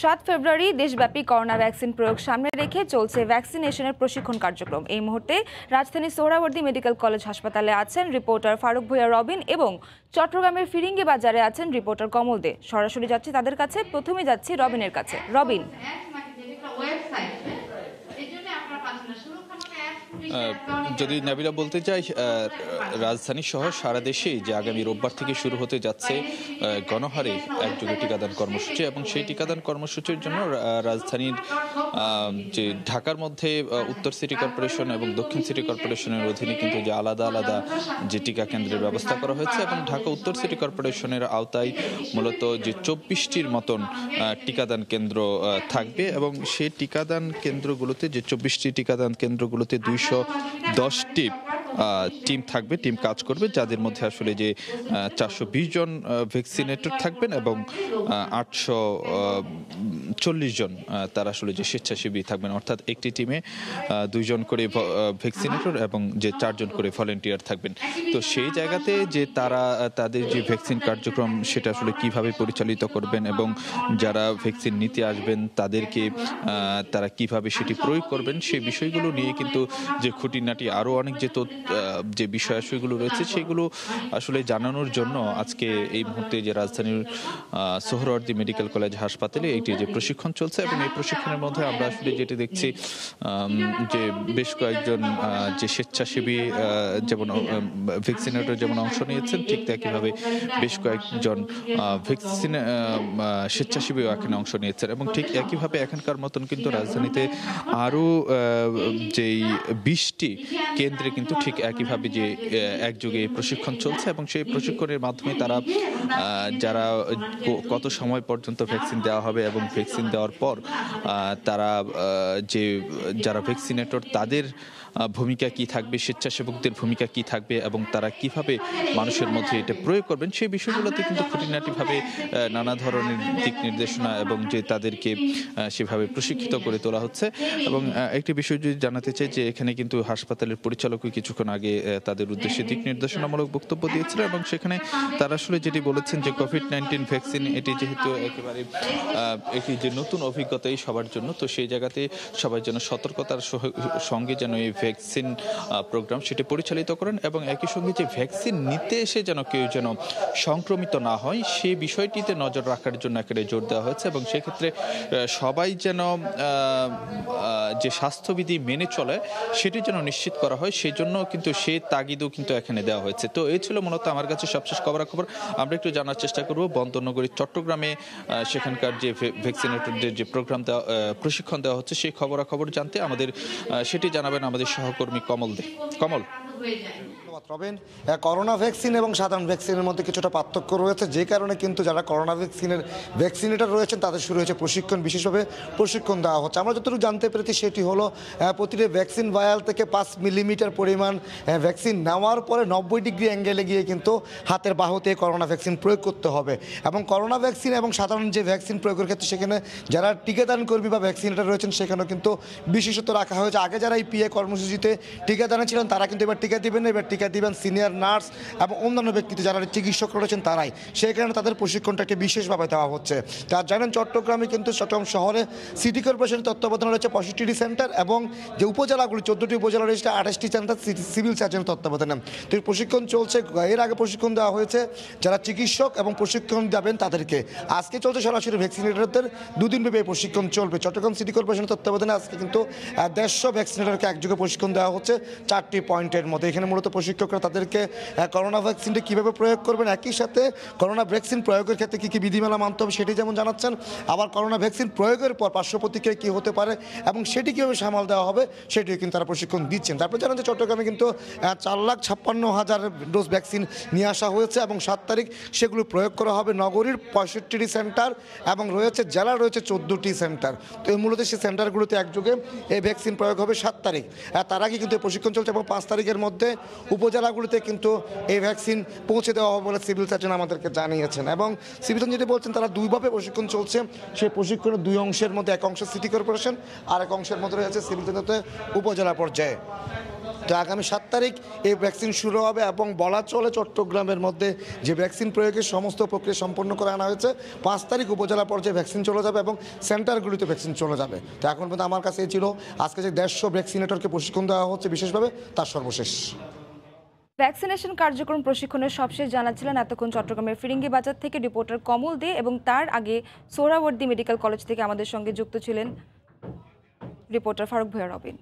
সাত ফেব্রুয়ারি দেশব্যাপী corona vaccine প্রয়োগ সামনে রেখে চলছে ভ্যাকসিনেশনের প্রশিক্ষণ কার্যক্রম। এই মুহূর্তে রাজধানীর সোহরাবর্দী মেডিকেল কলেজ হাসপাতালে আছেন রিপোর্টার ফারুক ভুইয়া রবিন এবং চট্টগ্রামের ফিরিঙ্গি বাজারে আছেন রিপোর্টার কমল দে। সরাসরি যাচ্ছি তাদের কাছে, প্রথমে যাচ্ছি রবিনের কাছে। রবিন। যদি নাবিলা বলতে চাই রাজধানী সহ সারা দেশে যে আগামী রোববার থেকে শুরু হতে যাচ্ছে গণহারে একযোগে টিকাদান কর্মসূচি এবং সেই টিকাদান কর্মসূচির জন্য রাজধানীর যে ঢাকার মধ্যে উত্তর সিটি কর্পোরেশন এবং দক্ষিণ সিটি কর্পোরেশনের অধীনে কিন্তু যে আলাদা আলাদা যে টিকা কেন্দ্রের ব্যবস্থা করা হয়েছে এবং ঢাকা উত্তর সিটি কর্পোরেশনের আওতায় মূলত যে চব্বিশটির মতন টিকাদান কেন্দ্র থাকবে এবং সেই টিকাদান কেন্দ্রগুলোতে, যে চব্বিশটি টিকাদান কেন্দ্রগুলোতে দুইশো দশটি টিম থাকবে টিম কাজ করবে, যাদের মধ্যে আসলে যে চারশো জন ভ্যাকসিনেটর থাকবেন এবং আটশো চল্লিশ জন তারা আসলে যে স্বেচ্ছাসেবী থাকবেন। অর্থাৎ একটি টিমে দুইজন করে ভ্যাকসিনেটর এবং যে চারজন করে ভলেন্টিয়ার থাকবেন। তো সেই জায়গাতে যে তারা, তাদের যে ভ্যাকসিন কার্যক্রম, সেটা আসলে কীভাবে পরিচালিত করবেন এবং যারা ভ্যাকসিন নিতে আসবেন, তাদেরকে তারা কীভাবে সেটি প্রয়োগ করবেন সেই বিষয়গুলো নিয়ে কিন্তু যে খুঁটিনাটি আরও অনেক যে যে বিষয়াশয়গুলো রয়েছে, সেগুলো আসলে জানানোর জন্য আজকে এই মুহূর্তে যে রাজধানীর সোহরওয়ার্দী মেডিকেল কলেজ হাসপাতালে এটি যে প্রশিক্ষণ চলছে এবং এই প্রশিক্ষণের মধ্যে আমরা আসলে যেটি দেখছি যে বেশ কয়েকজন যে স্বেচ্ছাসেবী যেমন ভ্যাকসিনেটর যেমন অংশ নিয়েছেন, ঠিক একইভাবে বেশ কয়েকজন ভ্যাকসিন স্বেচ্ছাসেবীও এখানে অংশ নিয়েছেন এবং ঠিক একইভাবে এখানকার মতন কিন্তু রাজধানীতে আরও যেই বিশটি কেন্দ্রে কিন্তু ঠিক একইভাবে যে একযোগে প্রশিক্ষণ চলছে এবং সেই প্রশিক্ষণের মাধ্যমে তারা যারা কত সময় পর্যন্ত ভ্যাকসিন দেওয়া হবে এবং ভ্যাকসিন দেওয়ার পর তারা যে, যারা ভ্যাকসিনেটর তাদের ভূমিকা কি থাকবে, স্বেচ্ছাসেবকদের ভূমিকা কি থাকবে এবং তারা কীভাবে মানুষের মধ্যে এটা প্রয়োগ করবেন, সেই বিষয়গুলোতে কিন্তু খুঁটিনাটিভাবে নানা ধরনের দিক নির্দেশনা এবং যে তাদেরকে সেভাবে প্রশিক্ষিত করে তোলা হচ্ছে। এবং একটি বিষয় যদি জানাতে চাই যে এখানে কিন্তু হাসপাতালের পরিচালকও কিছুক্ষণ আগে তাদের উদ্দেশ্যে দিক নির্দেশনামূলক বক্তব্য দিয়েছিল এবং সেখানে তারা আসলে যেটি বলেছেন যে কোভিড নাইন্টিন ভ্যাকসিন এটি যেহেতু একেবারে একটি যে নতুন অভিজ্ঞতাই সবার জন্য, তো সেই জায়গাতে সবাই যেন সতর্কতার সঙ্গে যেন এই ভ্যাকসিন প্রোগ্রাম সেটি পরিচালিত করেন এবং একই সঙ্গে যে ভ্যাকসিন নিতে এসে যেন কেউ যেন সংক্রমিত না হয়, সেই বিষয়টিতে নজর রাখার জন্য একেবারে জোর দেওয়া হয়েছে এবং সেক্ষেত্রে সবাই যেন যে স্বাস্থ্যবিধি মেনে চলে সেটি যেন নিশ্চিত করা হয় সেই জন্য কিন্তু সে তাগিদও কিন্তু এখানে দেওয়া হয়েছে। তো এই ছিল মূলত আমার কাছে সবশেষ খবরাখবর। আমরা একটু জানার চেষ্টা করব বন্দরনগরীর চট্টগ্রামে সেখানকার যে ভ্যাকসিনেটরদের যে প্রোগ্রাম দেওয়া প্রশিক্ষণ দেওয়া হচ্ছে সেই খবরাখবর জানতে আমাদের সেটি জানাবেন আমাদের সহকর্মী কমল দে। কমল। রবেন। করোনা ভ্যাকসিন এবং সাধারণ ভ্যাকসিনের মধ্যে কিছুটা পার্থক্য রয়েছে, যে কারণে কিন্তু যারা করোনা ভ্যাকসিনের, ভ্যাকসিনেটার রয়েছেন, তাদের শুরু হয়েছে প্রশিক্ষণ, বিশেষভাবে প্রশিক্ষণ দেওয়া হচ্ছে। আমরা যতটুকু জানতে পেরেছি, সেটি হলো প্রতিটি ভ্যাকসিন ভায়াল থেকে পাঁচ মিলিমিটার পরিমাণ ভ্যাকসিন নেওয়ার পরে নব্বই ডিগ্রি অ্যাঙ্গেলে গিয়ে কিন্তু হাতের বাহুতে করোনা ভ্যাকসিন প্রয়োগ করতে হবে। এবং করোনা ভ্যাকসিন এবং সাধারণ যে ভ্যাকসিন প্রয়োগের ক্ষেত্রে সেখানে যারা টিকাদান কর্মী বা ভ্যাকসিনেটার রয়েছেন, সেখানেও কিন্তু বিশেষত রাখা হয়েছে। আগে যারা এই পিএ কর্মসূচিতে টিকাদানে ছিলেন, তারা কিন্তু এবার টিকা দেবেন এবার টিকা দিবেন সিনিয়র নার্স এবং অন্যান্য ব্যক্তিতে যারা চিকিৎসক রয়েছেন তারাই। সেই কারণে তাদের প্রশিক্ষণটা একটি বিশেষভাবে দেওয়া হচ্ছে। তার জানেন, চট্টগ্রামে কিন্তু চট্টগ্রাম শহরে সিটি কর্পোরেশনের তত্ত্বাবধানে রয়েছে পঁয়ষট্টি সেন্টার এবং যে উপজেলাগুলি, চোদ্দোটি উপজেলা রয়েছে, আঠাশটি সেন্টার সিভিল সার্জনের তত্ত্বাবধানে। তো প্রশিক্ষণ চলছে, এর আগে প্রশিক্ষণ দেওয়া হয়েছে। যারা চিকিৎসক এবং প্রশিক্ষণ দেবেন তাদেরকে। আজকে চলছে সরাসরি ভ্যাকসিনেটারদের দুদিন ব্যাপী প্রশিক্ষণ চলবে। চট্টগ্রাম সিটি কর্পোরেশনের তত্ত্বাবধানে আজকে কিন্তু দেড়শো ভ্যাকসিনেটারকে একযোগে প্রশিক্ষণ দেওয়া হচ্ছে চারটি পয়েন্টের মধ্যে। এখানে মূলত প্রশিক্ষকরা তাদেরকে করোনা ভ্যাকসিনটি কীভাবে প্রয়োগ করবেন? একই সাথে করোনা ভ্যাকসিন প্রয়োগের ক্ষেত্রে কী কী বিধিমালা মানতে হবে সেটি যেমন জানাচ্ছেন, আবার করোনা ভ্যাকসিন প্রয়োগের পর পার্শ্ব প্রতিক্রিয়া কী হতে পারে এবং সেটি কীভাবে সামাল দেওয়া হবে সেটিও কিন্তু তারা প্রশিক্ষণ দিচ্ছেন। তারপরে জানেন যে চট্টগ্রামে কিন্তু চার লাখ ছাপ্পান্ন হাজার ডোজ ভ্যাকসিন নিয়ে আসা হয়েছে এবং সাত তারিখ সেগুলো প্রয়োগ করা হবে নগরীর পঁয়ষট্টিটি সেন্টার এবং রয়েছে জেলা রয়েছে চোদ্দোটি সেন্টার। তো এই মূলত সেই সেন্টারগুলোতে একযোগে এই ভ্যাকসিন প্রয়োগ হবে সাত তারিখ। তার আগে কিন্তু প্রশিক্ষণ চলছে এবং পাঁচ তারিখের মধ্যে উপজেলাগুলিতে কিন্তু এই ভ্যাকসিন পৌঁছে দেওয়া হবে বলে সিভিল সার্জন আমাদেরকে জানিয়েছেন। এবং সিভিল সার্জন যেটি বলছেন, তারা দুইভাবে প্রশিক্ষণ চলছে। সেই প্রশিক্ষণের দুই অংশের মধ্যে এক অংশ সিটি কর্পোরেশন, আর এক অংশের মধ্যে রয়েছে সিভিল সার্জনতে উপজেলা পর্যায়ে। তো আগামী সাত তারিখ এই ভ্যাকসিন শুরু হবে এবং বলা চলে চট্টগ্রামের মধ্যে যে ভ্যাকসিন প্রয়োগের সমস্ত প্রক্রিয়া সম্পন্ন করে আনা হয়েছে, পাঁচ তারিখ উপজেলা পর্যায়ে ভ্যাকসিন চলে যাবে এবং সেন্টারগুলিতে ভ্যাকসিন চলে যাবে। তো এখন পর্যন্ত আমার কাছে এই ছিল। আজকে যে দেড়শো ভ্যাকসিনেটরকে প্রশিক্ষণ দেওয়া হচ্ছে বিশেষভাবে, তার সর্বশেষ। ভ্যাকসিনেশন কার্যক্রম প্রশিক্ষণের সবশেষ জানাচ্ছিলেন এতক্ষণ চট্টগ্রামের ফিরিঙ্গি বাজার থেকে রিপোর্টার কমল দে এবং তার আগে সোহরাওয়ার্দী মেডিকেল কলেজ থেকে আমাদের সঙ্গে যুক্ত ছিলেন রিপোর্টার ফারুক ভয়া রবিন।